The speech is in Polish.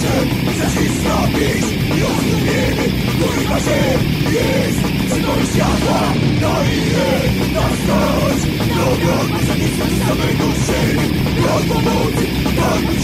czym przeciwstawić Już nie wiemy, kurwa się jest Symbol światła na ile nas stać Lubią przeciwstawić samego siebie Brak pomocy, tak być